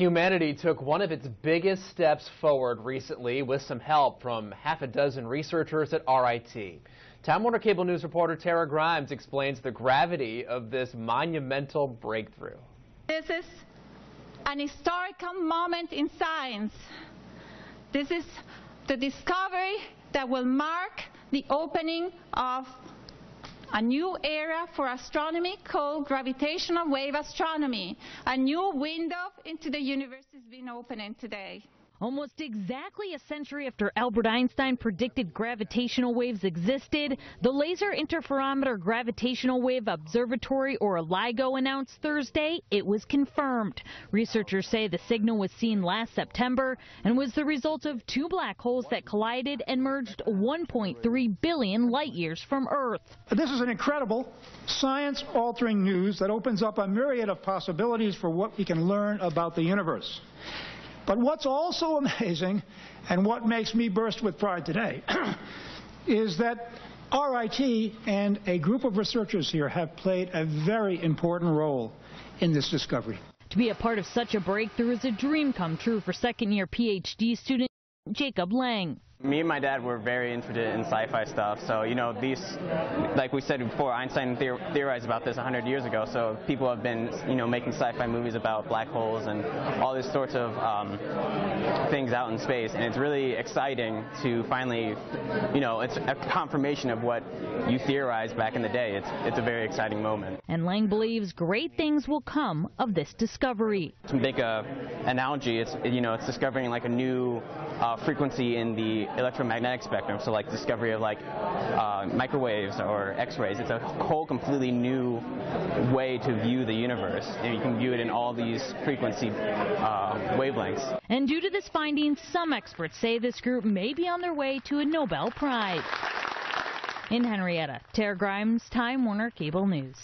Humanity took one of its biggest steps forward recently with some help from half a dozen researchers at RIT. Time Warner Cable News reporter Tara Grimes explains the gravity of this monumental breakthrough. This is an historical moment in science. This is the discovery that will mark the opening of a new era for astronomy called gravitational wave astronomy. A new window into the universe has been opening today. Almost exactly a century after Albert Einstein predicted gravitational waves existed, the Laser Interferometer Gravitational Wave Observatory, or LIGO, announced Thursday it was confirmed. Researchers say the signal was seen last September and was the result of two black holes that collided and merged 1.3 billion light years from Earth. This is an incredible science altering news that opens up a myriad of possibilities for what we can learn about the universe. But what's also amazing, and what makes me burst with pride today, is that RIT and a group of researchers here have played a very important role in this discovery. To be a part of such a breakthrough is a dream come true for second year PhD student Jacob Lang. Me and my dad were very interested in sci-fi stuff, so you know these, like we said before, Einstein theorized about this 100 years ago. So people have been, you know, making sci-fi movies about black holes and all these sorts of um, things out in space, and it's really exciting to finally, you know, it's a confirmation of what you theorized back in the day. It's it's a very exciting moment. And Lang believes great things will come of this discovery. To make a analogy, it's you know it's discovering like a new uh, frequency in the electromagnetic spectrum, so like discovery of like uh, microwaves or X-rays. It's a whole completely new way to view the universe, and you can view it in all these frequency uh, wavelengths. And due to this finding, some experts say this group may be on their way to a Nobel Prize. In Henrietta, Tara Grimes, Time Warner Cable News.